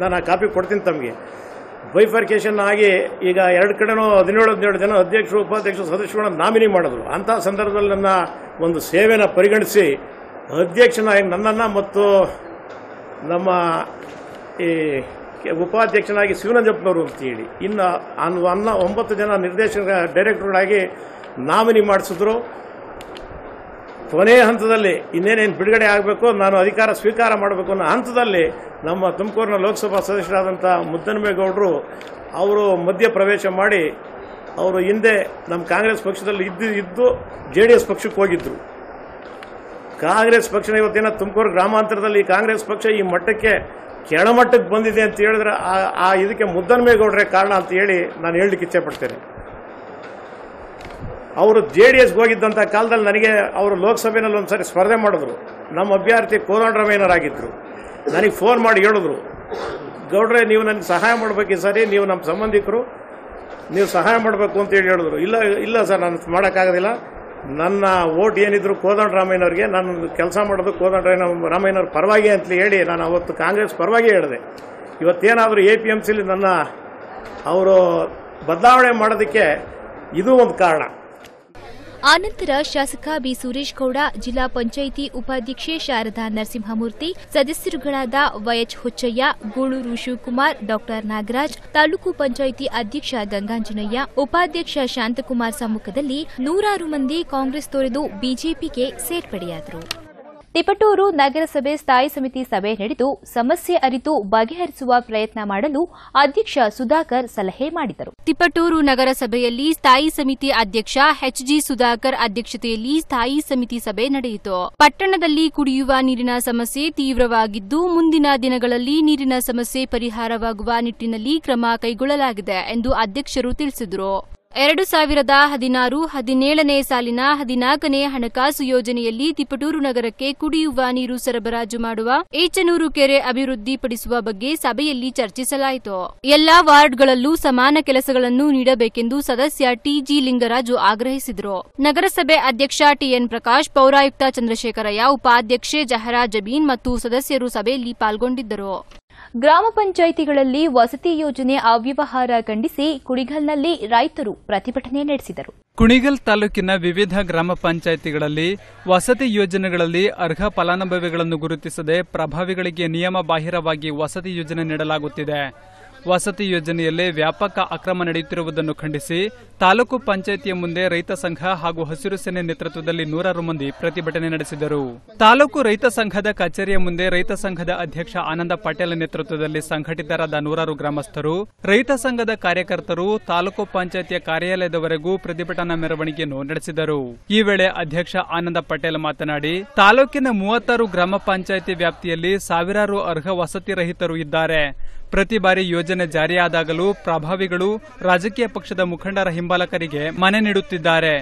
ನಾನು ಆ ಕಾಪಿ ಕೊಡ್ತೀನಿ ತಮಗೆ. ಬೈಫರ್ಕೇಷನ್ ಆಗಿ ಈಗ ಎರಡು ಕಡೆನೂ ಹದಿನೇಳು ಹದಿನೇಳು ಜನ ಅಧ್ಯಕ್ಷರು, ಉಪಾಧ್ಯಕ್ಷರು, ಸದಸ್ಯರುಗಳನ್ನು ನಾಮಿನಿ ಮಾಡಿದ್ರು. ಅಂಥ ಸಂದರ್ಭದಲ್ಲಿ ನನ್ನ ಒಂದು ಸೇವೆನ ಪರಿಗಣಿಸಿ ಅಧ್ಯಕ್ಷನಾಗಿ ನನ್ನನ್ನು ಮತ್ತು ನಮ್ಮ ಈ ಉಪಾಧ್ಯಕ್ಷನಾಗಿ ಶಿವನಂಜಪ್ಪನವರು ಅಂತೇಳಿ ಇನ್ನು ಅನ್- ಅನ್ನ ಒಂಬತ್ತು ಜನ ನಿರ್ದೇಶಕ, ಡೈರೆಕ್ಟರ್ಗಳಾಗಿ ನಾಮಿನಿ ಮಾಡಿಸಿದ್ರು. ಕೊನೆಯ ಹಂತದಲ್ಲಿ ಇನ್ನೇನೇನು ಬಿಡುಗಡೆ ಆಗಬೇಕು, ನಾನು ಅಧಿಕಾರ ಸ್ವೀಕಾರ ಮಾಡಬೇಕು ಅನ್ನೋ ಹಂತದಲ್ಲಿ ನಮ್ಮ ತುಮಕೂರಿನ ಲೋಕಸಭಾ ಸದಸ್ಯರಾದಂಥ ಮುದ್ದನಮೇಗೌಡರು ಅವರು ಮಧ್ಯ ಪ್ರವೇಶ ಮಾಡಿ ಅವರು ಹಿಂದೆ ನಮ್ಮ ಕಾಂಗ್ರೆಸ್ ಪಕ್ಷದಲ್ಲಿ ಇದ್ದು ಇದ್ದು ಜೆ ಡಿ ಎಸ್ ಪಕ್ಷಕ್ಕೆ ಹೋಗಿದ್ದರು ಕಾಂಗ್ರೆಸ್ ಪಕ್ಷನ ಇವತ್ತಿನ ತುಮಕೂರು ಗ್ರಾಮಾಂತರದಲ್ಲಿ ಕಾಂಗ್ರೆಸ್ ಪಕ್ಷ ಈ ಮಟ್ಟಕ್ಕೆ ಕೆಳಮಟ್ಟಕ್ಕೆ ಬಂದಿದೆ ಅಂತ ಹೇಳಿದ್ರೆ ಆ- ಇದಕ್ಕೆ ಮುದ್ದನಮೇಗೌಡರೇ ಕಾರಣ ಅಂತ ಹೇಳಿ ನಾನು ಹೇಳಲಿಕ್ಕೆ ಇಚ್ಛೆ ಪಡ್ತೇನೆ. ಅವರು ಜೆ ಡಿ ಎಸ್ಗೆ ಹೋಗಿದ್ದಂಥ ಕಾಲದಲ್ಲಿ ನನಗೆ ಅವರು ಲೋಕಸಭೆಯಲ್ಲಿ ಒಂದ್ಸರಿ ಸ್ಪರ್ಧೆ ಮಾಡಿದ್ರು. ನಮ್ಮ ಅಭ್ಯರ್ಥಿ ಕೋದಂಡರಾಮಯ್ಯನವರಾಗಿದ್ದರು ನನಗೆ ಫೋನ್ ಮಾಡಿ ಹೇಳಿದ್ರು, ಗೌಡ್ರೆ, ನೀವು ನನಗೆ ಸಹಾಯ ಮಾಡಬೇಕು ಈ ಸರಿ, ನೀವು ನಮ್ಮ ಸಂಬಂಧಿಕರು, ನೀವು ಸಹಾಯ ಮಾಡಬೇಕು ಅಂತ ಹೇಳಿ ಹೇಳಿದ್ರು. ಇಲ್ಲ ಇಲ್ಲ ಸರ್, ನಾನು ಮಾಡೋಕ್ಕಾಗೋದಿಲ್ಲ. ನನ್ನ ಓಟ್ ಏನಿದ್ರು ಕೋದಂಡರಾಮಯ್ಯನವ್ರಿಗೆ ನಾನು ಕೆಲಸ ಮಾಡೋದು ಕೋದಂಡರಾಮ ರಾಮಯ್ಯನವ್ರ ಪರವಾಗಿ ಅಂತ ಹೇಳಿ ನಾನು ಅವತ್ತು ಕಾಂಗ್ರೆಸ್ ಪರವಾಗಿ ಹೇಳಿದೆ. ಇವತ್ತೇನಾದರೂ ಎ ಪಿ ಎಂ ಸಿಲಿ ನನ್ನ ಅವರು ಬದಲಾವಣೆ ಮಾಡೋದಕ್ಕೆ ಇದು ಒಂದು ಕಾರಣ. ಆನಂತರ ಶಾಸಕ ಬಿ ಸುರೇಶ್ ಗೌಡ ಜಿಲ್ಲಾ ಪಂಚಾಯಿತಿ ಉಪಾಧ್ಯಕ್ಷೆ ಶಾರದಾ ನರಸಿಂಹಮೂರ್ತಿ, ಸದಸ್ಯರುಗಳಾದ ವೈಎಚ್ ಹುಚ್ಚಯ್ಯ, ಗೂಳೂರು ಶಿವಕುಮಾರ್, ಡಾಕ್ಟರ್ ನಾಗರಾಜ್, ತಾಲೂಕು ಪಂಚಾಯಿತಿ ಅಧ್ಯಕ್ಷ ಗಂಗಾಂಜನಯ್ಯ, ಉಪಾಧ್ಯಕ್ಷ ಶಾಂತಕುಮಾರ್ ಸಮ್ಮುಖದಲ್ಲಿ ನೂರಾರು ಮಂದಿ ಕಾಂಗ್ರೆಸ್ ತೊರೆದು ಬಿಜೆಪಿಗೆ ಸೇರ್ಪಡೆಯಾದರು. ತಿಪಟೂರು ನಗರಸಭೆ ಸ್ಥಾಯಿ ಸಮಿತಿ ಸಭೆ ನಡೆದು ಸಮಸ್ಯೆ ಅರಿತು ಬಗೆಹರಿಸುವ ಪ್ರಯತ್ನ ಮಾಡಲು ಅಧ್ಯಕ್ಷ ಸುಧಾಕರ್ ಸಲಹೆ ಮಾಡಿದರು. ತಿಪಟೂರು ನಗರಸಭೆಯಲ್ಲಿ ಸ್ಥಾಯಿ ಸಮಿತಿ ಅಧ್ಯಕ್ಷ ಎಚ್ಜಿ ಸುಧಾಕರ್ ಅಧ್ಯಕ್ಷತೆಯಲ್ಲಿ ಸ್ಥಾಯಿ ಸಮಿತಿ ಸಭೆ ನಡೆಯಿತು. ಪಟ್ಟಣದಲ್ಲಿ ಕುಡಿಯುವ ನೀರಿನ ಸಮಸ್ಯೆ ತೀವ್ರವಾಗಿದ್ದು, ಮುಂದಿನ ದಿನಗಳಲ್ಲಿ ನೀರಿನ ಸಮಸ್ಯೆ ಪರಿಹಾರವಾಗುವ ನಿಟ್ಟಿನಲ್ಲಿ ಕ್ರಮ ಕೈಗೊಳ್ಳಲಾಗಿದೆ ಎಂದು ಅಧ್ಯಕ್ಷರು ತಿಳಿಸಿದರು. ಎರಡು ಸಾವಿರದ ಹದಿನಾರು ಹದಿನೇಳನೇ ಸಾಲಿನ ಹದಿನಾಲ್ಕನೇ ಹಣಕಾಸು ಯೋಜನೆಯಲ್ಲಿ ತಿಪಟೂರು ನಗರಕ್ಕೆ ಕುಡಿಯುವ ನೀರು ಸರಬರಾಜು ಮಾಡುವ ಏಚನೂರು ಕೆರೆ ಅಭಿವೃದ್ಧಿಪಡಿಸುವ ಬಗ್ಗೆ ಸಭೆಯಲ್ಲಿ ಚರ್ಚಿಸಲಾಯಿತು. ಎಲ್ಲಾ ವಾರ್ಡ್ಗಳಲ್ಲೂ ಸಮಾನ ಕೆಲಸಗಳನ್ನು ನೀಡಬೇಕೆಂದು ಸದಸ್ಯ ಟಿಜಿ ಲಿಂಗರಾಜು ಆಗ್ರಹಿಸಿದರು. ನಗರಸಭೆ ಅಧ್ಯಕ್ಷ ಟಿಎನ್ ಪ್ರಕಾಶ್, ಪೌರಾಯುಕ್ತ ಚಂದ್ರಶೇಖರಯ್ಯ, ಉಪಾಧ್ಯಕ್ಷೆ ಜಹರಾ ಜಬೀನ್ ಮತ್ತು ಸದಸ್ಯರು ಸಭೆಯಲ್ಲಿ ಪಾಲ್ಗೊಂಡಿದ್ದರು. ಗ್ರಾಮ ಪಂಚಾಯಿತಿಗಳಲ್ಲಿ ವಸತಿ ಯೋಜನೆ ಅವ್ಯವಹಾರ ಖಂಡಿಸಿ ಕುಣಿಗಲ್ನಲ್ಲಿ ರೈತರು ಪ್ರತಿಭಟನೆ ನಡೆಸಿದರು. ಕುಣಿಗಲ್ ತಾಲೂಕಿನ ವಿವಿಧ ಗ್ರಾಮ ಪಂಚಾಯಿತಿಗಳಲ್ಲಿ ವಸತಿ ಯೋಜನೆಗಳಲ್ಲಿ ಅರ್ಹ ಫಲಾನುಭವಿಗಳನ್ನು ಗುರುತಿಸದೆ ಪ್ರಭಾವಿಗಳಿಗೆ ನಿಯಮ ಬಾಹಿರವಾಗಿ ವಸತಿ ಯೋಜನೆ ನೀಡಲಾಗುತ್ತಿದೆ. ವಸತಿ ಯೋಜನೆಯಲ್ಲಿ ವ್ಯಾಪಕ ಅಕ್ರಮ ನಡೆಯುತ್ತಿರುವುದನ್ನು ಖಂಡಿಸಿ ತಾಲೂಕು ಪಂಚಾಯಿತಿಯ ಮುಂದೆ ರೈತ ಸಂಘ ಹಾಗೂ ಹಸಿರು ಸೇನೆ ನೇತೃತ್ವದಲ್ಲಿ ನೂರಾರು ಮಂದಿ ಪ್ರತಿಭಟನೆ ನಡೆಸಿದರು. ತಾಲೂಕು ರೈತ ಸಂಘದ ಕಚೇರಿಯ ಮುಂದೆ ರೈತ ಸಂಘದ ಅಧ್ಯಕ್ಷ ಆನಂದ ಪಟೇಲ್ ನೇತೃತ್ವದಲ್ಲಿ ಸಂಘಟಿತರಾದ ನೂರಾರು ಗ್ರಾಮಸ್ಥರು, ರೈತ ಸಂಘದ ಕಾರ್ಯಕರ್ತರು, ತಾಲೂಕು ಪಂಚಾಯಿತಿಯ ಕಾರ್ಯಾಲಯದವರೆಗೂ ಪ್ರತಿಭಟನಾ ಮೆರವಣಿಗೆಯನ್ನು ನಡೆಸಿದರು. ಈ ವೇಳೆ ಅಧ್ಯಕ್ಷ ಆನಂದ ಪಟೇಲ್ ಮಾತನಾಡಿ, ತಾಲೂಕಿನ ಮೂವತ್ತಾರು ಗ್ರಾಮ ಪಂಚಾಯಿತಿ ವ್ಯಾಪ್ತಿಯಲ್ಲಿ ಸಾವಿರಾರು ಅರ್ಹ ವಸತಿ ರಹಿತರು ಇದ್ದಾರೆ. ಪ್ರತಿ ಬಾರಿ ಯೋಜನೆ ಜಾರಿಯಾದಾಗಲೂ ಪ್ರಭಾವಿಗಳು ರಾಜಕೀಯ ಪಕ್ಷದ ಮುಖಂಡರ ಹಿಂಬಾಲಕರಿಗೆ ಮನೆ ನೀಡುತ್ತಿದ್ದಾರೆ.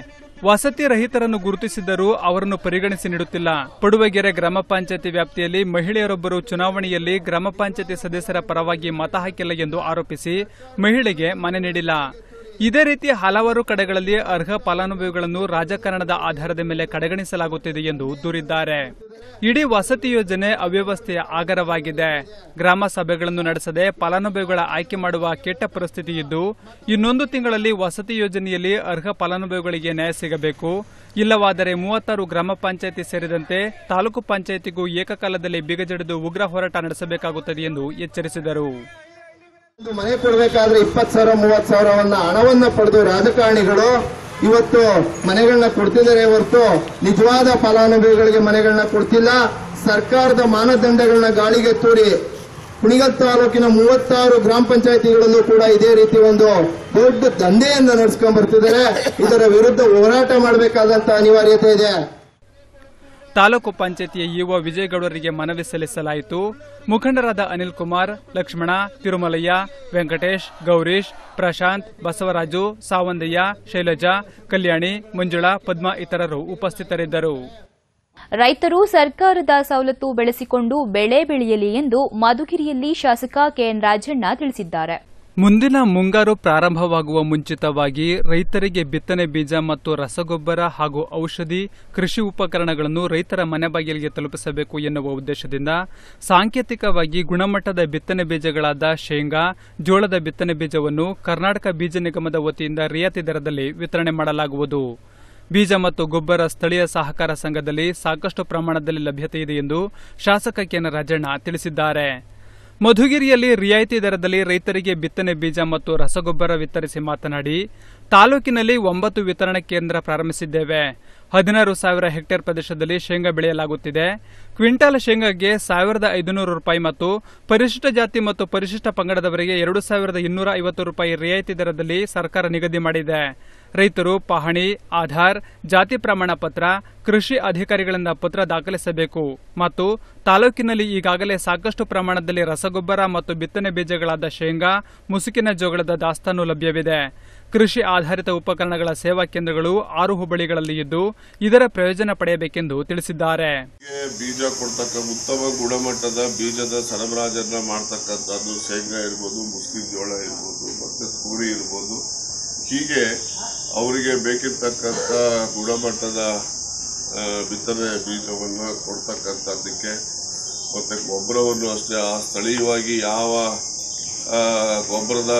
ವಸತಿ ರಹಿತರನ್ನು ಗುರುತಿಸಿದ್ದರೂ ಅವರನ್ನು ಪರಿಗಣಿಸಿ ನೀಡುತ್ತಿಲ್ಲ. ಪಡುವಗೆರೆ ಗ್ರಾಮ ಪಂಚಾಯತಿ ವ್ಯಾಪ್ತಿಯಲ್ಲಿ ಮಹಿಳೆಯರೊಬ್ಬರು ಚುನಾವಣೆಯಲ್ಲಿ ಗ್ರಾಮ ಪಂಚಾಯತಿ ಸದಸ್ಯರ ಪರವಾಗಿ ಮತ ಹಾಕಿಲ್ಲ ಎಂದು ಆರೋಪಿಸಿ ಮಹಿಳೆಗೆ ಮನೆ ನೀಡಿಲ್ಲ. ಇದೇ ರೀತಿ ಹಲವಾರು ಕಡೆಗಳಲ್ಲಿ ಅರ್ಹ ಫಲಾನುಭವಿಗಳನ್ನು ರಾಜಕಾರಣದ ಆಧಾರದ ಮೇಲೆ ಕಡೆಗಣಿಸಲಾಗುತ್ತಿದೆ ಎಂದು ದೂರಿದ್ದಾರೆ. ಇಡೀ ವಸತಿ ಯೋಜನೆ ಅವ್ಯವಸ್ಥೆಯ ಆಗರವಾಗಿದೆ. ಗ್ರಾಮ ಸಭೆಗಳನ್ನು ನಡೆಸದೆ ಫಲಾನುಭವಿಗಳ ಆಯ್ಕೆ ಮಾಡುವ ಕೆಟ್ಟ ಪರಿಸ್ಥಿತಿ ಇದ್ದು, ಇನ್ನೊಂದು ತಿಂಗಳಲ್ಲಿ ವಸತಿ ಯೋಜನೆಯಲ್ಲಿ ಅರ್ಹ ಫಲಾನುಭವಿಗಳಿಗೆ ನ್ಯಾಯ ಸಿಗಬೇಕು. ಇಲ್ಲವಾದರೆ ಮೂವತ್ತಾರು ಗ್ರಾಮ ಪಂಚಾಯಿತಿ ಸೇರಿದಂತೆ ತಾಲೂಕು ಪಂಚಾಯಿತಿಗೂ ಏಕಕಾಲದಲ್ಲಿ ಬಿಗಜಡಿದು ಉಗ್ರ ಹೋರಾಟ ನಡೆಸಬೇಕಾಗುತ್ತದೆ ಎಂದು ಎಚ್ಚರಿಸಿದರು. ಮನೆ ಕೊಡಬೇಕಾದ್ರೆ ಇಪ್ಪತ್ತು ಸಾವಿರ, ಮೂವತ್ತು ಸಾವಿರವನ್ನ ಹಣವನ್ನ ಪಡೆದು ರಾಜಕಾರಣಿಗಳು ಇವತ್ತು ಮನೆಗಳನ್ನ ಕೊಡ್ತಿದ್ದಾರೆ ಹೊರತು ನಿಜವಾದ ಫಲಾನುಭವಿಗಳಿಗೆ ಮನೆಗಳನ್ನ ಕೊಡ್ತಿಲ್ಲ. ಸರ್ಕಾರದ ಮಾನದಂಡಗಳನ್ನ ಗಾಳಿಗೆ ತೂರಿ ಕುಣಿಗಲ್ ತಾಲೂಕಿನ ಮೂವತ್ತಾರು ಗ್ರಾಮ ಪಂಚಾಯತಿಗಳಲ್ಲೂ ಕೂಡ ಇದೇ ರೀತಿ ಒಂದು ದೊಡ್ಡ ದಂಧೆಯನ್ನ ನಡೆಸ್ಕೊಂಡ್ ಬರ್ತಿದ್ದಾರೆ. ಇದರ ವಿರುದ್ಧ ಹೋರಾಟ ಮಾಡಬೇಕಾದಂತ ಅನಿವಾರ್ಯತೆ ಇದೆ. ತಾಲೂಕು ಪಂಚಾಯತಿಯ ಇಒ ವಿಜಯಗೌಡರಿಗೆ ಮನವಿ ಸಲ್ಲಿಸಲಾಯಿತು. ಮುಖಂಡರಾದ ಅನಿಲ್ ಕುಮಾರ್, ಲಕ್ಷ್ಮಣ, ತಿರುಮಲಯ್ಯ, ವೆಂಕಟೇಶ್, ಗೌರೀಶ್, ಪ್ರಶಾಂತ್, ಬಸವರಾಜು, ಸಾವಂದಯ್ಯ, ಶೈಲಜಾ, ಕಲ್ಯಾಣಿ, ಮಂಜುಳಾ, ಪದ್ಮ ಇತರರು ಉಪಸ್ಥಿತರಿದ್ದರು. ರೈತರು ಸರ್ಕಾರದ ಸವಲತ್ತು ಬೆಳೆಸಿಕೊಂಡು ಬೆಳೆ ಬೆಳೆಯಲಿ ಎಂದು ಮಧುಗಿರಿಯಲ್ಲಿ ಶಾಸಕ ಕೆಎನ್ ರಾಜಣ್ಣ ತಿಳಿಸಿದ್ದಾರೆ. ಮುಂದಿನ ಮುಂಗಾರು ಪ್ರಾರಂಭವಾಗುವ ಮುಂಚಿತವಾಗಿ ರೈತರಿಗೆ ಬಿತ್ತನೆ ಬೀಜ ಮತ್ತು ರಸಗೊಬ್ಬರ ಹಾಗೂ ಔಷಧಿ, ಕೃಷಿ ಉಪಕರಣಗಳನ್ನು ರೈತರ ಮನೆ ಬಾಗಿಲಿಗೆ ತಲುಪಿಸಬೇಕು ಎನ್ನುವ ಉದ್ದೇಶದಿಂದ ಸಾಂಕೇತಿಕವಾಗಿ ಗುಣಮಟ್ಟದ ಬಿತ್ತನೆ ಬೀಜಗಳಾದ ಶೇಂಗಾ, ಜೋಳದ ಬಿತ್ತನೆ ಬೀಜವನ್ನು ಕರ್ನಾಟಕ ಬೀಜ ನಿಗಮದ ವತಿಯಿಂದ ರಿಯಾಯಿತಿ ದರದಲ್ಲಿ ವಿತರಣೆ ಮಾಡಲಾಗುವುದು. ಬೀಜ ಮತ್ತು ಗೊಬ್ಬರ ಸ್ಥಳೀಯ ಸಹಕಾರ ಸಂಘದಲ್ಲಿ ಸಾಕಷ್ಟು ಪ್ರಮಾಣದಲ್ಲಿ ಲಭ್ಯತೆ ಇದೆ ಎಂದು ಶಾಸಕ ಕೆನ ರಾಜಣ್ಣ ತಿಳಿಸಿದ್ದಾರೆ. ಮಧುಗಿರಿಯಲ್ಲಿ ರಿಯಾಯಿತಿ ದರದಲ್ಲಿ ರೈತರಿಗೆ ಬಿತ್ತನೆ ಬೀಜ ಮತ್ತು ರಸಗೊಬ್ಬರ ವಿತರಿಸಿ ಮಾತನಾಡಿ, ತಾಲೂಕಿನಲ್ಲಿ ಒಂಬತ್ತು ವಿತರಣಾ ಕೇಂದ್ರ ಪ್ರಾರಂಭಿಸಿದ್ದೇವೆ. ಹದಿನಾರು ಸಾವಿರ ಹೆಕ್ಟೇರ್ ಪ್ರದೇಶದಲ್ಲಿ ಶೇಂಗಾ ಬೆಳೆಯಲಾಗುತ್ತಿದೆ. ಕ್ವಿಂಟಾಲ್ ಶೇಂಗಾಗೆ ಸಾವಿರದ ಐದುನೂರು ರೂಪಾಯಿ ಮತ್ತು ಪರಿಶಿಷ್ಟ ಜಾತಿ ಮತ್ತು ಪರಿಶಿಷ್ಟ ಪಂಗಡದವರಿಗೆ ಎರಡು ಸಾವಿರದ ಇನ್ನೂರ ಐವತ್ತು ರೂಪಾಯಿ ರಿಯಾಯಿತಿ ದರದಲ್ಲಿ ಸರ್ಕಾರ ನಿಗದಿ ಮಾಡಿದೆ. ರೈತರು ಪಹಣಿ, ಆಧಾರ್, ಜಾತಿ ಪ್ರಮಾಣ ಪತ್ರ, ಕೃಷಿ ಅಧಿಕಾರಿಗಳಿಂದ ಪತ್ರ ದಾಖಲಿಸಬೇಕು. ಮತ್ತು ತಾಲೂಕಿನಲ್ಲಿ ಈಗಾಗಲೇ ಸಾಕಷ್ಟು ಪ್ರಮಾಣದಲ್ಲಿ ರಸಗೊಬ್ಬರ ಮತ್ತು ಬಿತ್ತನೆ ಬೀಜಗಳಾದ ಶೇಂಗಾ, ಮುಸುಕಿನ ಜೋಗಳದ ದಾಸ್ತಾನು ಲಭ್ಯವಿದೆ. ಕೃಷಿ ಆಧಾರಿತ ಉಪಕರಣಗಳ ಸೇವಾ ಕೇಂದ್ರಗಳು ಆರು ಹುಬ್ಬಳ್ಳಿಗಳಲ್ಲಿ ಇದ್ದು, ಇದರ ಪ್ರಯೋಜನ ಪಡೆಯಬೇಕೆಂದು ತಿಳಿಸಿದ್ದಾರೆ. ಬೀಜ ಕೊಡ್ತಕ್ಕ ಉತ್ತಮ ಗುಣಮಟ್ಟದ ಬೀಜದ ಸರಬರಾಜನ್ನ ಮಾಡ್ತಕ್ಕಂಥದ್ದು ಶೇಂಗಾ ಇರ್ಬೋದು ಮುಸ್ಲಿಂ ಜೋಳ ಇರ್ಬೋದು, ಮತ್ತೆ ಪೂರಿ ಇರ್ಬೋದು. ಹೀಗೆ ಅವರಿಗೆ ಬೇಕಿರ್ತಕ್ಕಂಥ ಗುಣಮಟ್ಟದ ಬಿತ್ತನೆ ಬೀಜವನ್ನು ಕೊಡ್ತಕ್ಕಂಥದ್ದಕ್ಕೆ ಮತ್ತು ಗೊಬ್ಬರವನ್ನು ಅಷ್ಟೇ, ಆ ಸ್ಥಳೀಯವಾಗಿ ಯಾವ ಗೊಬ್ಬರದ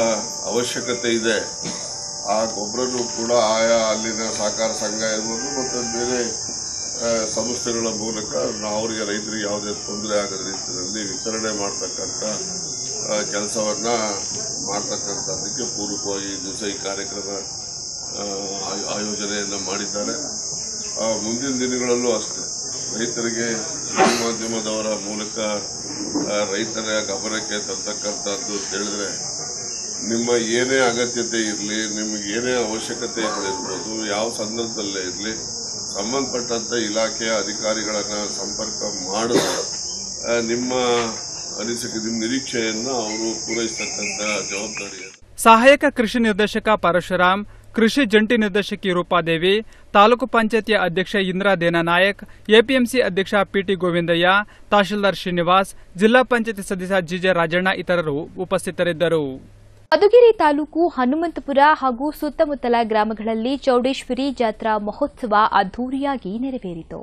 ಅವಶ್ಯಕತೆ ಇದೆ, ಆ ಗೊಬ್ಬರನೂ ಕೂಡ ಆಯಾ ಅಲ್ಲಿನ ಸಹಕಾರ ಸಂಘ ಇರ್ಬೋದು ಮತ್ತು ಬೇರೆ ಸಂಸ್ಥೆಗಳ ಮೂಲಕ ಅವರಿಗೆ ರೈತರಿಗೆ ಯಾವುದೇ ತೊಂದರೆ ಆಗದ ರೀತಿಯಲ್ಲಿ ವಿತರಣೆ ಮಾಡ್ತಕ್ಕಂಥ ಕೆಲಸವನ್ನು ಮಾಡ್ತಕ್ಕಂಥದ್ದಕ್ಕೆ ಪೂರಕವಾಗಿ ದಿವಸ ಈ ಕಾರ್ಯಕ್ರಮ ಆಯೋಜನೆಯನ್ನು ಮಾಡಿದ್ದಾರೆ. ಆ, ಮುಂದಿನ ದಿನಗಳಲ್ಲೂ ಅಷ್ಟೇ. ರೈತರಿಗೆ ಮಾಧ್ಯಮದವರ ಮೂಲಕ ರೈತರ ಗಮನಕ್ಕೆ ತರ್ತಕ್ಕಂಥದ್ದು ಅಂತ ಹೇಳಿದ್ರೆ ನಿಮ್ಮ ಏನೇ ಅಗತ್ಯತೆ ಇರಲಿ ನಿಮಗೆ ಏನೇ ಅವಶ್ಯಕತೆ ಅವಶ್ಯಕತೆಗಳಿರ್ಬೋದು ಯಾವ ಸಂದರ್ಭದಲ್ಲೇ ಇರಲಿ ಸಂಬಂಧಪಟ್ಟಂತ ಇಲಾಖೆಯ ಅಧಿಕಾರಿಗಳನ್ನ ಸಂಪರ್ಕ ಆ, ನಿಮ್ಮ ಅನಿಸಿಕೆ ನಿಮ್ಮ ನಿರೀಕ್ಷೆಯನ್ನು ಅವರು ಪೂರೈಸತಕ್ಕಂಥ ಜವಾಬ್ದಾರಿ ಸಹಾಯಕ ಕೃಷಿ ನಿರ್ದೇಶಕ ಪರಶುರಾಮ್ ಕೃಷಿ ಜಂಟಿ ನಿರ್ದೇಶಕಿ ರೂಪಾದೇವಿ, ತಾಲೂಕು ಪಂಚಾಯತಿಯ ಅಧ್ಯಕ್ಷ ಇಂದ್ರಾ ದೇನನಾಯಕ್, ಎಪಿಎಂಸಿ ಅಧ್ಯಕ್ಷ ಪಿಟಿ ಗೋವಿಂದಯ್ಯ, ತಹಶೀಲ್ದಾರ್ ಶ್ರೀನಿವಾಸ್, ಜಿಲ್ಲಾ ಪಂಚಾಯತಿ ಸದಸ್ಯ ಜಿಜೆ ರಾಜಣ್ಣ ಇತರರು ಉಪಸ್ಥಿತರಿದ್ದರು. ಮಧುಗಿರಿ ತಾಲೂಕು ಹನುಮಂತಪುರ ಹಾಗೂ ಸುತ್ತಮುತ್ತಲ ಗ್ರಾಮಗಳಲ್ಲಿ ಚೌಡೇಶ್ವರಿ ಜಾತ್ರಾ ಮಹೋತ್ಸವ ಅದ್ದೂರಿಯಾಗಿ ನೆರವೇರಿತು.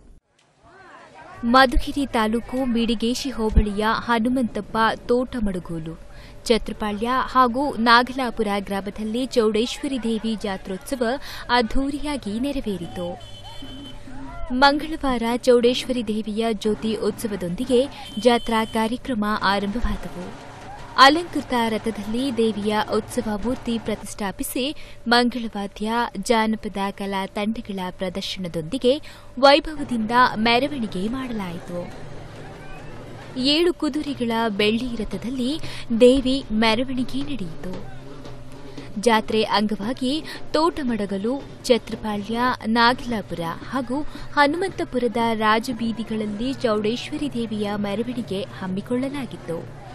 ಮಧುಗಿರಿ ತಾಲೂಕು ಮಿಡಿಗೇಶಿ ಹೋಬಳಿಯ ಹನುಮಂತಪ್ಪ ತೋಟಮಡುಗೋಲು. ಛತ್ರಪಾಳ್ಯ ಹಾಗೂ ನಾಗಲಾಪುರ ಗ್ರಾಮದಲ್ಲಿ ಚೌಡೇಶ್ವರಿ ದೇವಿ ಜಾತ್ರೋತ್ಸವ ಅದ್ದೂರಿಯಾಗಿ ನೆರವೇರಿತು. ಮಂಗಳವಾರ ಚೌಡೇಶ್ವರಿ ದೇವಿಯ ಜ್ಯೋತಿ ಉತ್ಸವದೊಂದಿಗೆ ಜಾತ್ರಾ ಕಾರ್ಯಕ್ರಮ ಆರಂಭವಾದವು. ಅಲಂಕೃತ ರಥದಲ್ಲಿ ದೇವಿಯ ಉತ್ಸವ ಮೂರ್ತಿ ಪ್ರತಿಷ್ಠಾಪಿಸಿ ಮಂಗಳವಾದ್ಯ, ಜಾನಪದ ಕಲಾ ತಂಡಗಳ ಪ್ರದರ್ಶನದೊಂದಿಗೆ ವೈಭವದಿಂದ ಮೆರವಣಿಗೆ ಮಾಡಲಾಯಿತು. ಏಳು ಕುದುರೆಗಳ ಬೆಳ್ಳಿ ರಥದಲ್ಲಿ ದೇವಿ ಮೆರವಣಿಗೆ ನಡೆಯಿತು. ಜಾತ್ರೆ ಅಂಗವಾಗಿ ತೋಟಮಡಗಲು ಛತ್ರಪಾಳ್ಯ, ನಾಗಲಾಪುರ ಹಾಗೂ ಹನುಮಂತಪುರದ ರಾಜಬೀದಿಗಳಲ್ಲಿ ಚೌಡೇಶ್ವರಿ ದೇವಿಯ ಮೆರವಣಿಗೆ ಹಮ್ಮಿಕೊಳ್ಳಲಾಗಿತ್ತು.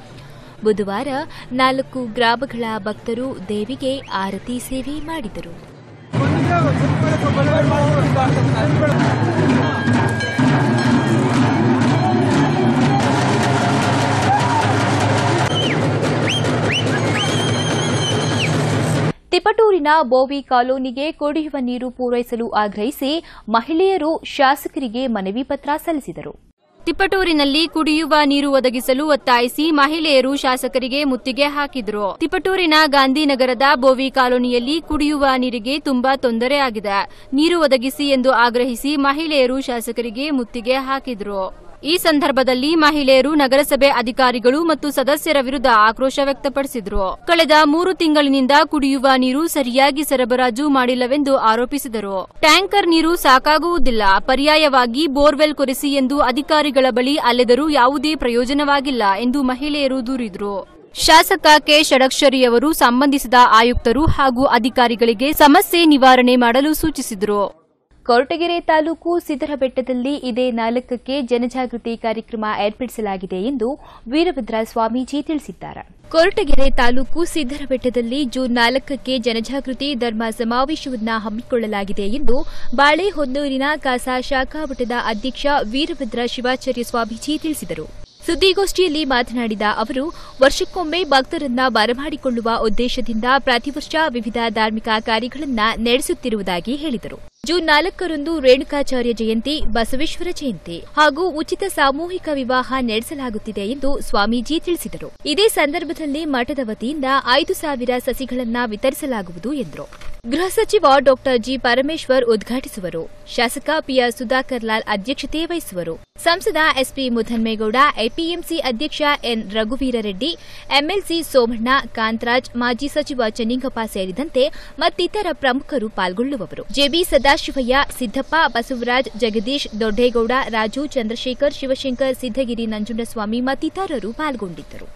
ಬುಧವಾರ ನಾಲ್ಕು ಗ್ರಾಮಗಳ ಭಕ್ತರು ದೇವಿಗೆ ಆರತಿ ಸೇವೆ ಮಾಡಿದರು. ತಿಪಟೂರಿನ ಬೋವಿ ಕಾಲೋನಿಗೆ ಕುಡಿಯುವ ನೀರು ಪೂರೈಸಲು ಆಗ್ರಹಿಸಿ ಮಹಿಳೆಯರು ಶಾಸಕರಿಗೆ ಮನವಿ ಪತ್ರ ಸಲ್ಲಿಸಿದರು. ತಿಪಟೂರಿನಲ್ಲಿ ಕುಡಿಯುವ ನೀರು ಒದಗಿಸಲು ಒತ್ತಾಯಿಸಿ ಮಹಿಳೆಯರು ಶಾಸಕರಿಗೆ ಮುತ್ತಿಗೆ ಹಾಕಿದ್ರು. ತಿಪಟೂರಿನ ಗಾಂಧಿನಗರದ ಬೋವಿ ಕಾಲೋನಿಯಲ್ಲಿ ಕುಡಿಯುವ ನೀರಿಗೆ ತುಂಬಾ ತೊಂದರೆ ಆಗಿದೆ. ನೀರು ಒದಗಿಸಿ ಎಂದು ಆಗ್ರಹಿಸಿ ಮಹಿಳೆಯರು ಶಾಸಕರಿಗೆ ಮುತ್ತಿಗೆ ಹಾಕಿದ್ರು. ಈ ಸಂದರ್ಭದಲ್ಲಿ ಮಹಿಳೆಯರು ನಗರಸಭೆ ಅಧಿಕಾರಿಗಳು ಮತ್ತು ಸದಸ್ಯರ ವಿರುದ್ಧ ಆಕ್ರೋಶ ವ್ಯಕ್ತಪಡಿಸಿದರು. ಕಳೆದ ಮೂರು ತಿಂಗಳಿನಿಂದ ಕುಡಿಯುವ ನೀರು ಸರಿಯಾಗಿ ಸರಬರಾಜು ಮಾಡಿಲ್ಲವೆಂದು ಆರೋಪಿಸಿದರು. ಟ್ಯಾಂಕರ್ ನೀರು ಸಾಕಾಗುವುದಿಲ್ಲ. ಪರ್ಯಾಯವಾಗಿ ಬೋರ್ವೆಲ್ ಕೊರೆಸಿ ಎಂದು ಅಧಿಕಾರಿಗಳ ಬಳಿ ಅಲೆದರೂ ಯಾವುದೇ ಪ್ರಯೋಜನವಾಗಿಲ್ಲ ಎಂದು ಮಹಿಳೆಯರು ದೂರಿದರು. ಶಾಸಕ ಕೆ. ಷಡಕ್ಷರಿಯವರು ಸಂಬಂಧಿಸಿದ ಆಯುಕ್ತರು ಹಾಗೂ ಅಧಿಕಾರಿಗಳಿಗೆ ಸಮಸ್ಯೆ ನಿವಾರಣೆ ಮಾಡಲು ಸೂಚಿಸಿದರು. ಕೊರಟಗೆರೆ ತಾಲೂಕು ಸಿದ್ದರಬೆಟ್ಟದಲ್ಲಿ ಇದೇ ನಾಲ್ಕಕ್ಕೆ ಜನಜಾಗೃತಿ ಕಾರ್ಯಕ್ರಮ ಏರ್ಪಡಿಸಲಾಗಿದೆ ಎಂದು ವೀರಭದ್ರ ಸ್ವಾಮೀಜಿ ತಿಳಿಸಿದ್ದಾರೆ. ಕೊರಟಗೆರೆ ತಾಲೂಕು ಸಿದ್ದರಬೆಟ್ಟದಲ್ಲಿ ಜೂನ್ ನಾಲ್ಕಕ್ಕೆ ಜನಜಾಗೃತಿ ಧರ್ಮ ಸಮಾವೇಶವನ್ನು ಹಮ್ಮಿಕೊಳ್ಳಲಾಗಿದೆ ಎಂದು ಬಾಳೆಹೊನ್ನೂರಿನ ಕಾಸಾ ಶಾಖಾ ಮಠದ ಅಧ್ಯಕ್ಷ ವೀರಭದ್ರ ಶಿವಾಚಾರ್ಯ ಸ್ವಾಮೀಜಿ ತಿಳಿಸಿದರು. ಸುದ್ದಿಗೋಷ್ಠಿಯಲ್ಲಿ ಮಾತನಾಡಿದ ಅವರು, ವರ್ಷಕ್ಕೊಮ್ಮೆ ಭಕ್ತರನ್ನ ಬರಮಾಡಿಕೊಳ್ಳುವ ಉದ್ದೇಶದಿಂದ ಪ್ರತಿವರ್ಷ ವಿವಿಧ ಧಾರ್ಮಿಕ ಕಾರ್ಯಗಳನ್ನು ನಡೆಸುತ್ತಿರುವುದಾಗಿ ಹೇಳಿದರು. ಜೂನ್ ನಾಲ್ಕರಂದು ರೇಣುಕಾಚಾರ್ಯ ಜಯಂತಿ, ಬಸವೇಶ್ವರ ಜಯಂತಿ ಹಾಗೂ ಉಚಿತ ಸಾಮೂಹಿಕ ವಿವಾಹ ನಡೆಸಲಾಗುತ್ತಿದೆ ಎಂದು ಸ್ವಾಮೀಜಿ ತಿಳಿಸಿದರು. ಇದೇ ಸಂದರ್ಭದಲ್ಲಿ ಮಠದ ವತಿಯಿಂದ ಐದು ಸಾವಿರ ಸಸಿಗಳನ್ನ ವಿತರಿಸಲಾಗುವುದು ಎಂದರು. ಗೃಹ ಸಚಿವ ಡಾಕ್ಟರ್ ಜಿ ಪರಮೇಶ್ವರ್ ಉದ್ಘಾಟಿಸುವರು. ಶಾಸಕ ಪಿಆರ್ ಸುಧಾಕರ್ ಲಾಲ್ ಅಧ್ಯಕ್ಷತೆ ವಹಿಸುವರು. ಸಂಸದ ಎಸ್ಪಿ ಮುಧನ್ಮೇಗೌಡ, ಎಪಿಎಂಸಿ ಅಧ್ಯಕ್ಷ ಎನ್ ರಘುವೀರರೆಡ್ಡಿ, ಎಂಎಲ್ಸಿ ಸೋಮಣ್ಣ, ಕಾಂತರಾಜ್, ಮಾಜಿ ಸಚಿವ ಚೆನ್ನಿಂಗಪ್ಪ ಸೇರಿದಂತೆ ಮತ್ತಿತರ ಪ್ರಮುಖರು ಪಾಲ್ಗೊಳ್ಳುವವರು. ಜೆಬಿ ಸದಾಶಿವಯ್ಯ, ಸಿದ್ದಪ್ಪ, ಬಸವರಾಜ್, ಜಗದೀಶ್, ದೊಡ್ಡೇಗೌಡ, ರಾಜು, ಚಂದ್ರಶೇಖರ್, ಶಿವಶಂಕರ್ ಸಿದ್ದಗಿರಿ ನಂಜುಂಡಸ್ವಾಮಿ ಮತ್ತಿತರರು ಪಾಲ್ಗೊಂಡಿದ್ದರು.